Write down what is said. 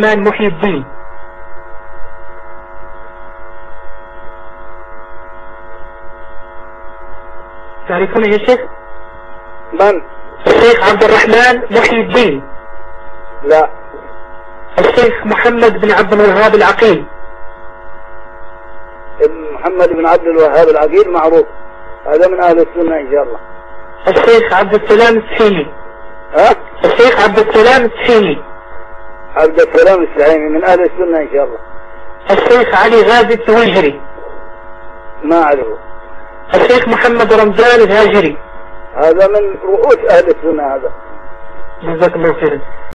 الرحمن محي الدين. تعرفون يا شيخ؟ من؟ الشيخ عبد الرحمن محي الدين. لا. الشيخ محمد بن عبد الوهاب العقيل. محمد بن عبد الوهاب العقيل معروف. هذا من أهل السنة إن شاء الله. الشيخ عبد السلام السحيمي ها؟ الشيخ عبد السلام السحيمي عبد السلام السعيمي من أهل السنة إن شاء الله. الشيخ علي غازي التويجري. ما أعرفه. الشيخ محمد رمضان الهاجري. هذا من رؤوس أهل السنة هذا. جزاك الله خيرا.